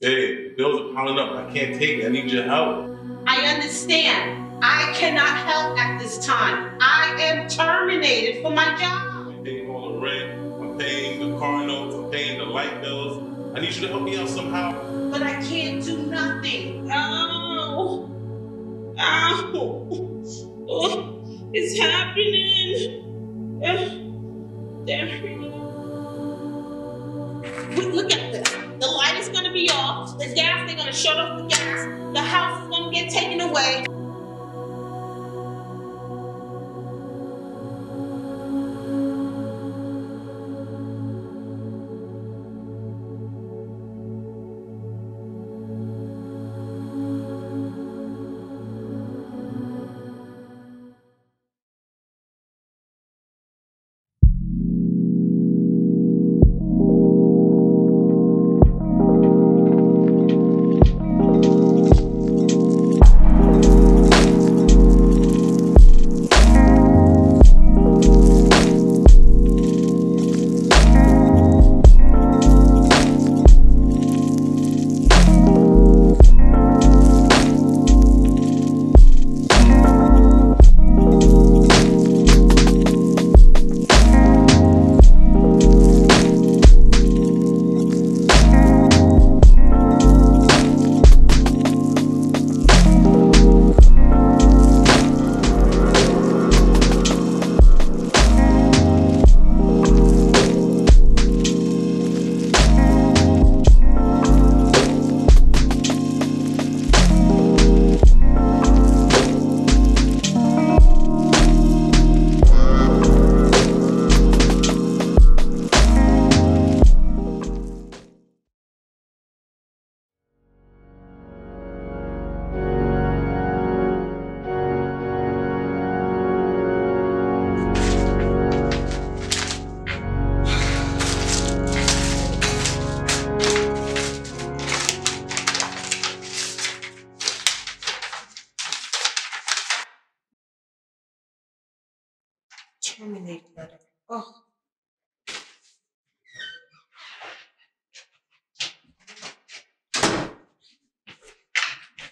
Hey, bills are piling up. I can't take it. I need your help. I understand. I cannot help at this time. I am terminated for my job. I'm paying all the rent. I'm paying the car notes. I'm paying the light bills. I need you to help me out somehow. But I can't do nothing. Ow! Ow! Oh, it's happening. Uh, shut gas. The house is gonna get taken away. Terminate letter. Oh.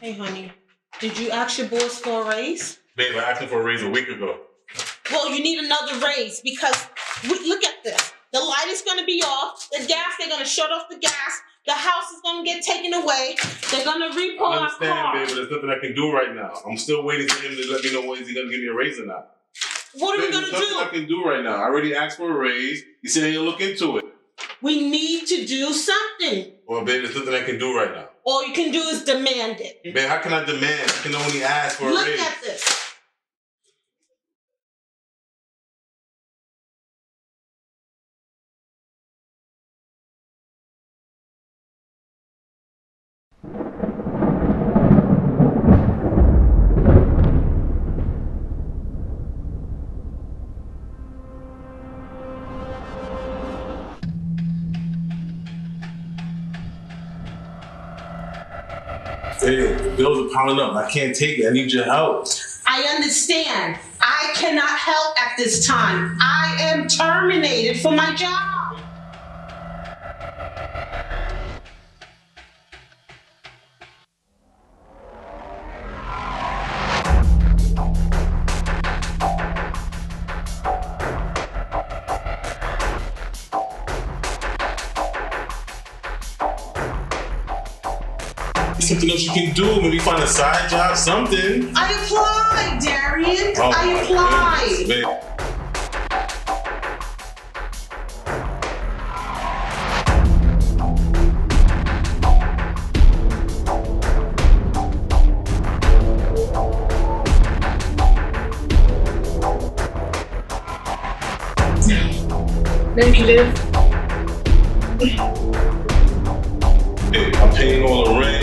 Hey, honey. Did you ask your boss for a raise? Babe, I asked him for a raise a week ago. Well, you need another raise because we, look at this. The light is going to be off. The gas, they're going to shut off the gas. The house is going to get taken away. They're going to repo I our understand, babe, but there's nothing I can do right now. I'm still waiting for him to let me know when he's gonna give me a raise or not. What are we to nothing I can do right now. I already asked for a raise. He said he'll look into it. We need to do something. Well, babe, there's nothing I can do right now. All you can do is demand it. Babe, how can I demand? I can only ask for a Look raise. at this. Hey, bills are piling up. I can't take it. I need your help. I understand. I cannot help at this time. I am terminated for my job. Something else you can do. Maybe find a side job, something. I applied, Darian. Oh, I applied. goodness, babe. Negative. Hey, I'm paying all the rent.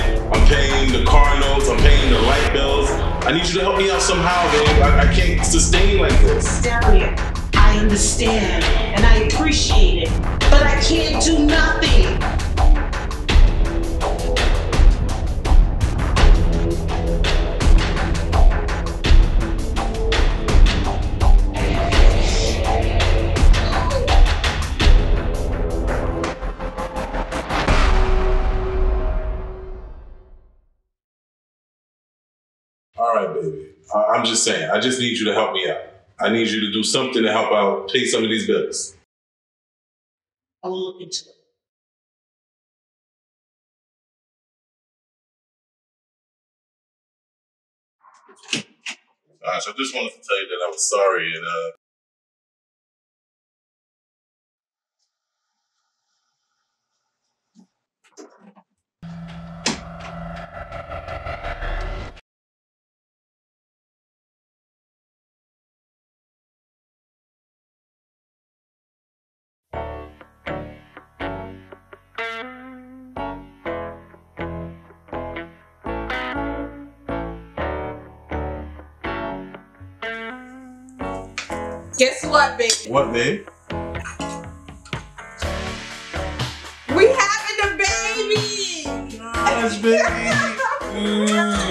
I'm paying the car notes. I'm paying the light bills. I need you to help me out somehow, babe. I, I can't sustain like this. Darian, I understand and I appreciate it, but I can't do nothing. All right, baby. I- I'm just saying. I just need you to help me out. I need you to do something to help out pay some of these bills. I will look into it. Gosh, I just wanted to tell you that I was sorry and uh Guess what, baby? what, babe? We having a baby. Gosh, baby. Mm,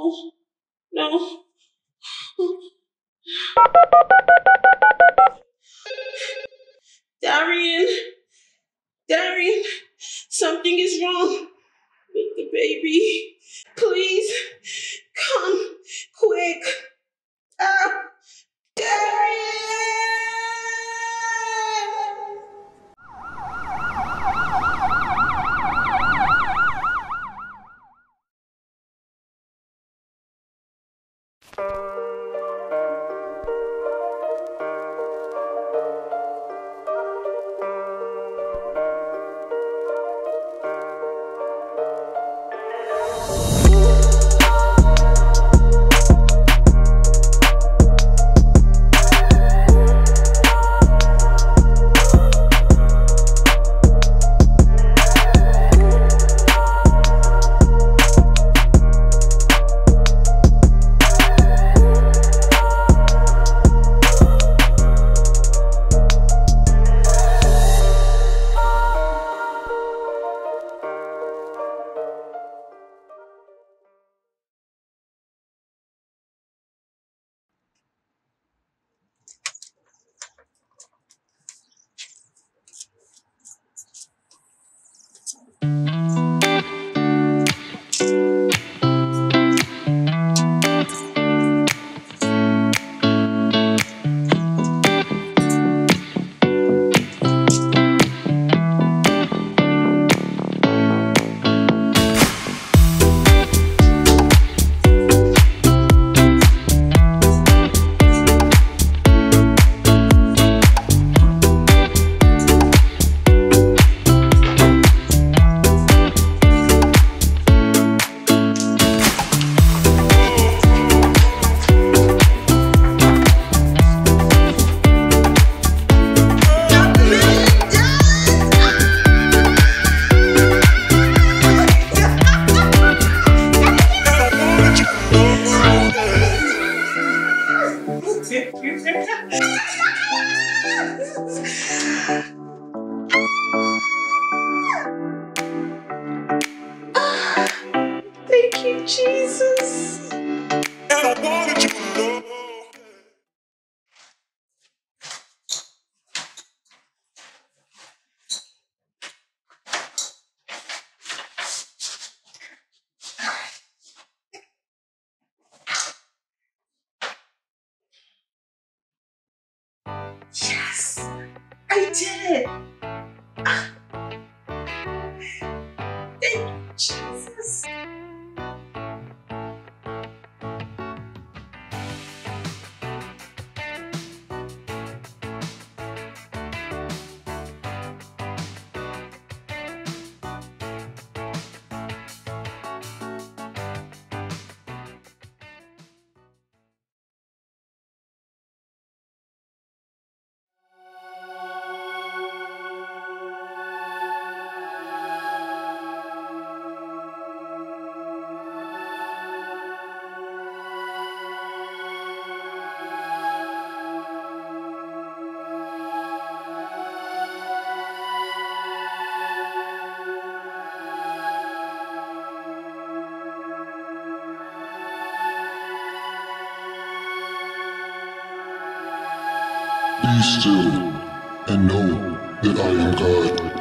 no, no. Darian, Darian, something is wrong with the baby. Please come quick. Be still and know that I am God.